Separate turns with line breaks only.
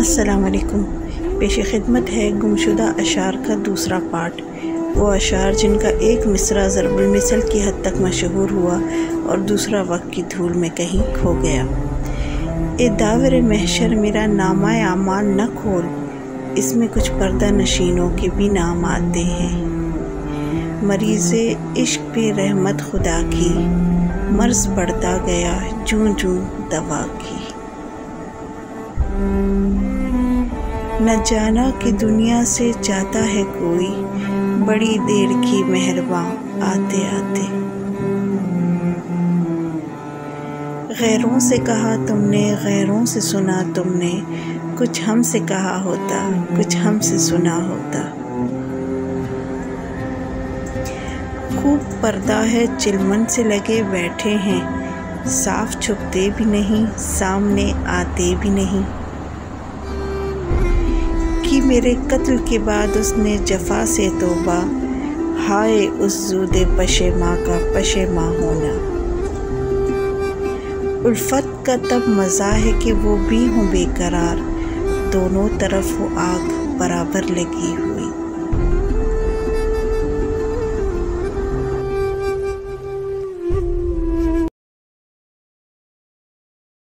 असलकुम पेश खिदमत है गुमशुदा अशार का दूसरा पार्ट। वो अशार जिनका एक मिसरा ज़रबुलमिसल की हद तक मशहूर हुआ और दूसरा वक्त की धूल में कहीं खो गया। ए दावर महशर मेरा नामा आमाल न खोल। इसमें कुछ पर्दा नशीनों के भी नाम आते हैं। मरीज़ इश्क पे रहमत खुदा की। मर्ज बढ़ता गया जूं जूं दवा की। न जाना कि दुनिया से जाता है कोई। बड़ी देर की मेहरबा आते आते। गैरों से कहा तुमने, गैरों से सुना तुमने। कुछ हमसे कहा होता, कुछ हमसे सुना होता। खूब पर्दा है, चिलमन से लगे बैठे हैं। साफ़ छुपते भी नहीं, सामने आते भी नहीं। की मेरे कत्ल के बाद उसने जफा से तोबा। हाय उस जूद पशे माँ का पशे माँ होना। उल्फत का तब मज़ा है कि वो भी हूँ बेकरार। दोनों तरफ़ वो आग बराबर लगी हुई।